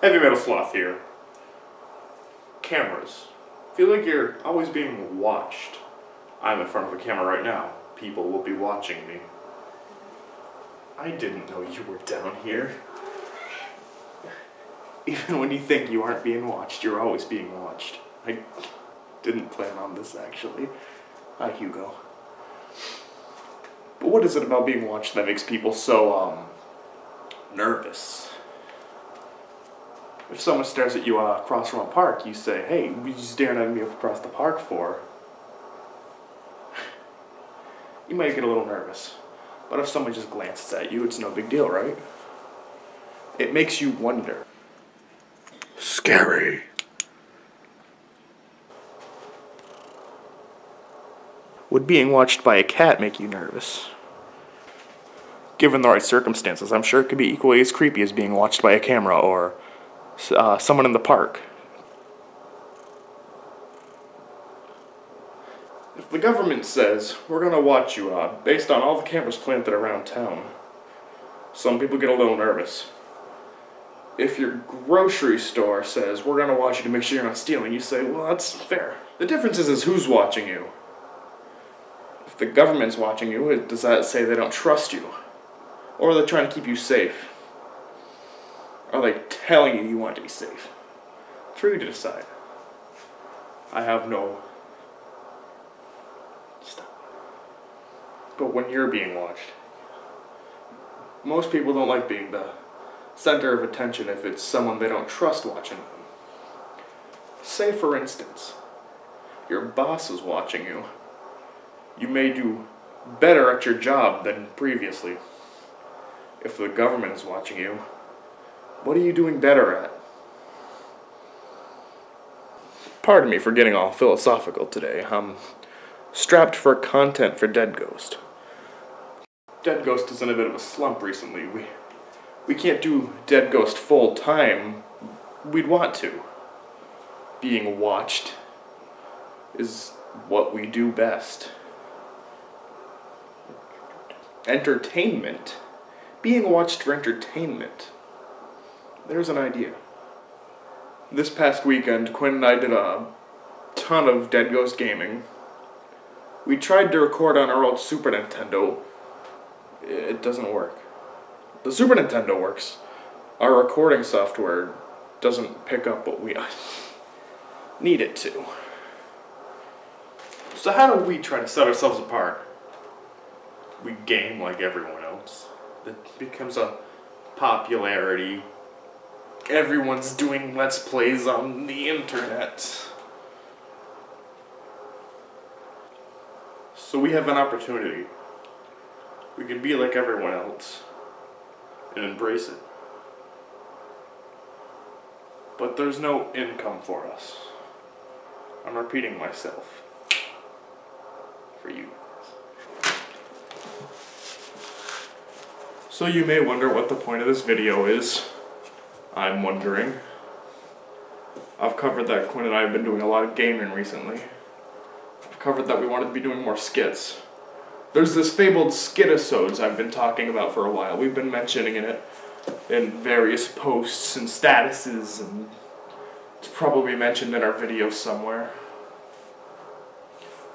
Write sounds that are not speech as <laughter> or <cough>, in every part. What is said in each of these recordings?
Heavy Metal Sloth here. Cameras. Feel like you're always being watched. I'm in front of a camera right now. People will be watching me. I didn't know you were down here. <laughs> Even when you think you aren't being watched, you're always being watched. I didn't plan on this actually. Hi, Hugo. But what is it about being watched that makes people so, um, nervous? If someone stares at you uh, across from a park, you say, hey, what are you staring at me across the park for? <laughs> you might get a little nervous. But if someone just glances at you, it's no big deal, right? It makes you wonder. Scary. Would being watched by a cat make you nervous? Given the right circumstances, I'm sure it could be equally as creepy as being watched by a camera or uh, someone in the park. If the government says, we're to watch you uh, based on all the cameras planted around town, some people get a little nervous. If your grocery store says, we're to watch you to make sure you're not stealing, you say, well, that's fair. The difference is, is who's watching you. If the government's watching you, does that say they don't trust you? Or they're trying to keep you safe? Are they telling you you want to be safe? It's for you to decide. I have no. Stop. But when you're being watched, most people don't like being the center of attention if it's someone they don't trust watching them. Say, for instance, your boss is watching you. You may do better at your job than previously. If the government is watching you, what are you doing better at? Pardon me for getting all philosophical today. I'm strapped for content for Dead Ghost. Dead Ghost is in a bit of a slump recently. We we can't do Dead Ghost full time. We'd want to. Being watched is what we do best. Entertainment. Being watched for entertainment there's an idea. This past weekend, Quinn and I did a ton of Dead Ghost gaming. We tried to record on our old Super Nintendo. It doesn't work. The Super Nintendo works. Our recording software doesn't pick up what we <laughs> need it to. So how do we try to set ourselves apart? We game like everyone else. It becomes a popularity everyone's doing Let's Plays on the internet. So we have an opportunity. We can be like everyone else and embrace it. But there's no income for us. I'm repeating myself. For you. So you may wonder what the point of this video is. I'm wondering. I've covered that Quinn and I have been doing a lot of gaming recently. I've covered that we wanted to be doing more skits. There's this fabled skitisodes I've been talking about for a while. We've been mentioning it in various posts and statuses, and it's probably mentioned in our video somewhere.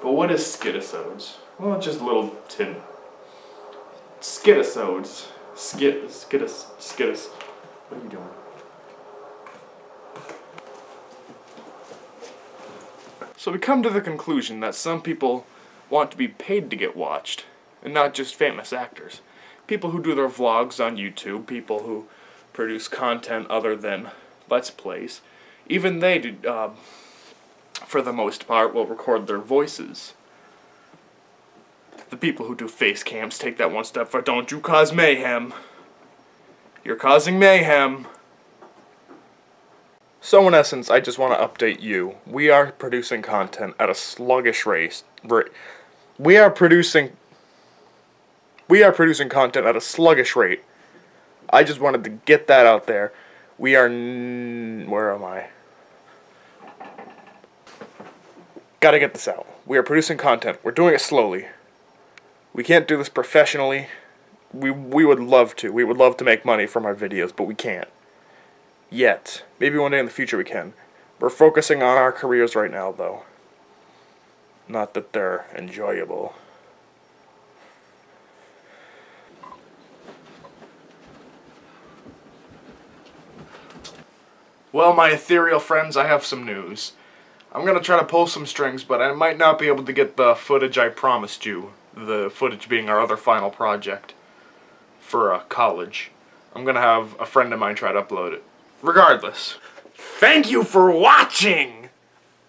But what is skitisodes? Well, just a little tin. Skitisodes. Skit, skitis, skitis. What are you doing? So we come to the conclusion that some people want to be paid to get watched, and not just famous actors. People who do their vlogs on YouTube, people who produce content other than Let's Plays, even they, do, uh, for the most part, will record their voices. The people who do face cams take that one step further. Don't you cause mayhem. You're causing mayhem. So in essence, I just want to update you. We are producing content at a sluggish rate. We are producing we are producing content at a sluggish rate. I just wanted to get that out there. We are where am I? Got to get this out. We are producing content. We're doing it slowly. We can't do this professionally. We we would love to. We would love to make money from our videos, but we can't Yet. Maybe one day in the future we can. We're focusing on our careers right now, though. Not that they're enjoyable. Well, my ethereal friends, I have some news. I'm gonna try to pull some strings, but I might not be able to get the footage I promised you. The footage being our other final project for uh, college. I'm gonna have a friend of mine try to upload it. Regardless, thank you for watching!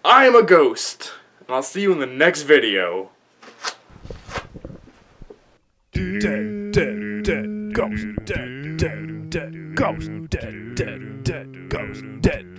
I am a ghost, and I'll see you in the next video. dead, dead, dead, ghost, dead, dead, dead, ghost, dead, dead, dead, ghost, dead.